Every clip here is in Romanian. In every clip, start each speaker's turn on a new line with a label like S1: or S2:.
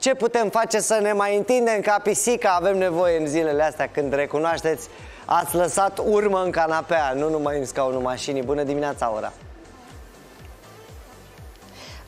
S1: ce putem face să ne mai întindem ca pisica, avem nevoie în zilele astea când recunoașteți, ați lăsat urmă în canapea, nu numai în scaunul mașinii. Bună dimineața, ora!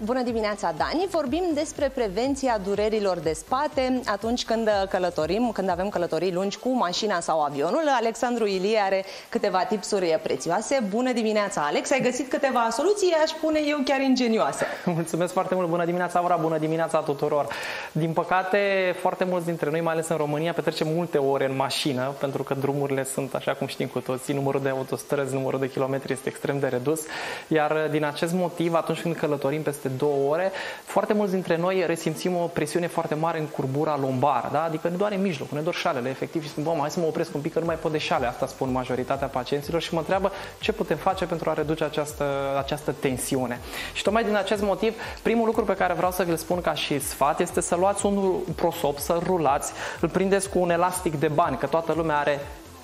S2: Bună dimineața, Dani! Vorbim despre prevenția durerilor de spate atunci când călătorim, când avem călătorii lungi cu mașina sau avionul. Alexandru Ilie are câteva tipsuri prețioase. Bună dimineața, Alex! Ai găsit câteva soluții, aș spune eu, chiar ingenioase.
S3: Mulțumesc foarte mult! Bună dimineața, Ora! Bună dimineața tuturor! Din păcate, foarte mulți dintre noi, mai ales în România, petrecem multe ore în mașină, pentru că drumurile sunt, așa cum știm cu toții, numărul de autostrăzi, numărul de kilometri este extrem de redus, iar din acest motiv, atunci când călătorim peste două ore, foarte mulți dintre noi resimțim o presiune foarte mare în curbura lombară, da? adică ne doare mijlocul, ne dor șalele, efectiv, și spun, bă, mai să mă opresc un pic, că nu mai pot de șale, asta spun majoritatea pacienților și mă întreabă ce putem face pentru a reduce această, această tensiune. Și tocmai din acest motiv, primul lucru pe care vreau să vi-l spun ca și sfat este să luați un prosop, să rulați, îl prindeți cu un elastic de bani, că toată lumea are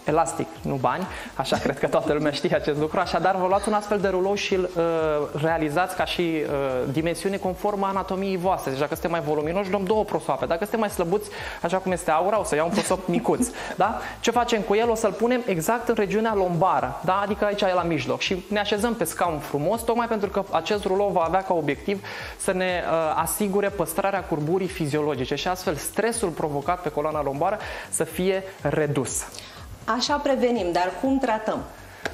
S3: elastic, nu bani, așa cred că toată lumea știe acest lucru, așadar vă luați un astfel de rulou și îl uh, realizați ca și uh, dimensiune conform anatomiei voastre. Deci dacă sunteți mai voluminoși, luăm două prosoape. Dacă sunteți mai slăbuți, așa cum este aura, o să iau un prosop micuț. Da? Ce facem cu el? O să-l punem exact în regiunea lombară, da? adică aici e la mijloc și ne așezăm pe scaun frumos, tocmai pentru că acest rulou va avea ca obiectiv să ne uh, asigure păstrarea curburii fiziologice și astfel stresul provocat pe coloana lombară să fie redus.
S2: Așa prevenim, dar cum tratăm?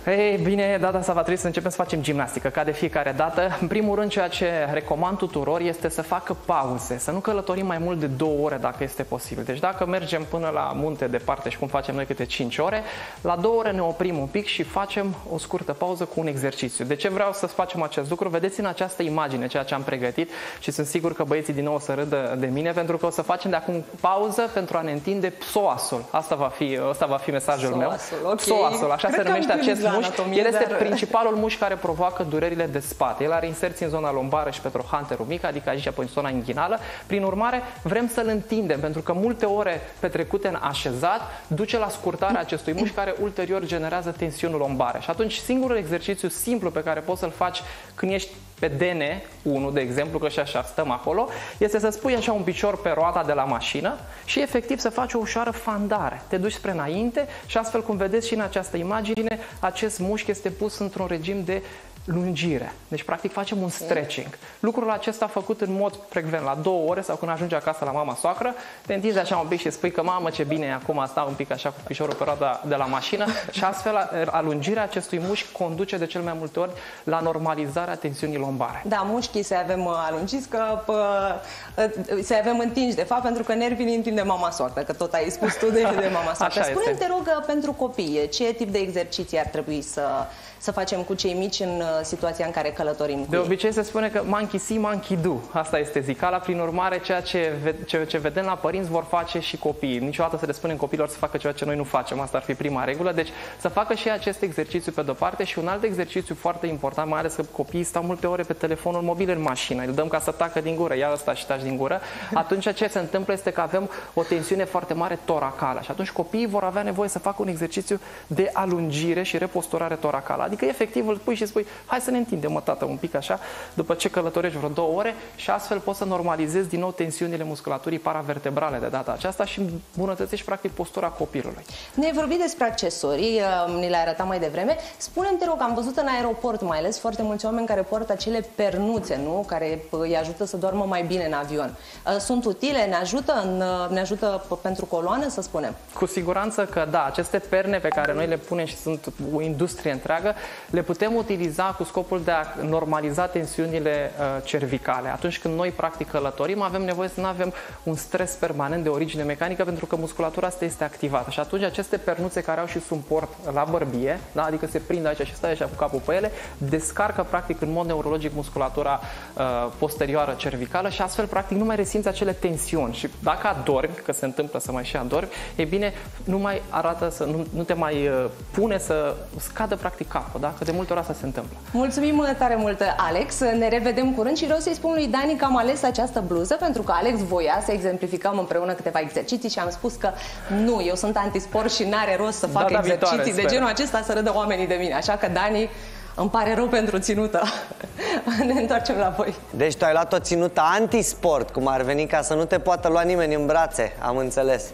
S3: Ei, bine, data asta va trebui să începem să facem gimnastică, ca de fiecare dată. În primul rând, ceea ce recomand tuturor este să facă pauze, să nu călătorim mai mult de două ore dacă este posibil. Deci dacă mergem până la munte departe și cum facem noi câte 5 ore, la două ore ne oprim un pic și facem o scurtă pauză cu un exercițiu. De ce vreau să facem acest lucru? Vedeți în această imagine ceea ce am pregătit și sunt sigur că băieții din nou o să râdă de mine pentru că o să facem de acum pauză pentru a ne întinde psoasul. Asta va fi, asta va fi mesajul
S2: psoasul,
S3: meu.
S2: Okay.
S3: Psoasul, așa
S2: Cred
S3: se numește acest mușchi.
S2: anatomie,
S3: El este
S2: dar-
S3: principalul mușchi care provoacă durerile de spate. El are inserții în zona lombară și pe trochanterul mic, adică aici pe zona inghinală. Prin urmare, vrem să-l întindem, pentru că multe ore petrecute în așezat duce la scurtarea acestui mușchi care ulterior generează tensiuni lombare. Și atunci, singurul exercițiu simplu pe care poți să-l faci când ești pe DN1, de exemplu, că și așa stăm acolo, este să spui așa un picior pe roata de la mașină și efectiv să faci o ușoară fandare. Te duci spre înainte și astfel, cum vedeți și în această imagine, acest mușchi este pus într-un regim de lungire. Deci, practic, facem un stretching. Lucrul acesta făcut în mod frecvent, la două ore sau când ajungi acasă la mama soacră, te întinzi așa un pic și spui că mamă ce bine e acum stau un pic așa cu piciorul pe roata de la mașină și astfel alungirea acestui mușchi conduce de cel mai multe ori la normalizarea tensiunii lombare.
S2: Da, mușchii să avem uh, alungiți, că pă, să avem întinși, de fapt, pentru că nervii ne întinde mama soacră, că tot ai spus tu de, de mama soacră.
S3: Așa
S2: Spune-mi,
S3: este.
S2: te rog, uh, pentru copii, ce tip de exerciții ar trebui să, să facem cu cei mici în uh, situația în care călătorim cu
S3: De
S2: ei?
S3: obicei se spune că monkey see, monkey do. Asta este zicala. Prin urmare, ceea ce, ve- ce, ce vedem la părinți vor face și copiii. Niciodată să le spunem copiilor să facă ceea ce noi nu facem. Asta ar fi prima regulă. Deci să facă și acest exercițiu pe de-o parte și un alt exercițiu foarte important, mai ales că copiii stau multe ore pe telefonul mobil în mașină. Îl dăm ca să tacă din gură. Ia ăsta și taci din gură. Atunci ce se întâmplă este că avem o tensiune foarte mare toracală. Și atunci copiii vor avea nevoie să facă un exercițiu de alungire și reposturare toracală. Adică efectiv îl pui și spui, hai să ne întindem mă tată un pic așa, după ce călătorești vreo două ore și astfel poți să normalizezi din nou tensiunile musculaturii paravertebrale de data aceasta și îmbunătățești practic postura copilului.
S2: Ne-ai vorbit despre accesorii, uh, ni le-ai arătat mai devreme. Spune-mi, te rog, am văzut în aeroport mai ales foarte mulți oameni care poartă acele pernuțe, nu? Care uh, îi ajută să doarmă mai bine în avion. Uh, Sunt utile? Ne ajută, în, uh, ne ajută p- pentru coloană, să spunem?
S3: Cu siguranță că da, aceste perne pe care noi le punem și sunt o industrie întreagă, le putem utiliza cu scopul de a normaliza tensiunile uh, cervicale. Atunci când noi practic călătorim, avem nevoie să nu avem un stres permanent de origine mecanică pentru că musculatura asta este activată. Și atunci aceste pernuțe care au și suport la bărbie, da? adică se prind aici și stai așa cu capul pe ele, descarcă practic în mod neurologic musculatura uh, posterioară cervicală și astfel practic nu mai resimți acele tensiuni. Și dacă adormi, că se întâmplă să mai și adormi, e bine, nu mai arată să nu, nu te mai uh, pune să scadă practic capul, da? Că de multe ori asta se întâmplă.
S2: Mulțumim tare mult, Alex. Ne revedem curând și vreau să-i spun lui Dani că am ales această bluză pentru că Alex voia să exemplificăm împreună câteva exerciții și am spus că nu, eu sunt antisport și n-are rost să fac
S3: Data
S2: exerciții
S3: viitoare,
S2: de
S3: sper.
S2: genul acesta să râdă oamenii de mine. Așa că, Dani, Îmi pare rău pentru ținută. ne întoarcem la voi.
S1: Deci tu ai luat o ținută antisport, cum ar veni, ca să nu te poată lua nimeni în brațe, am înțeles.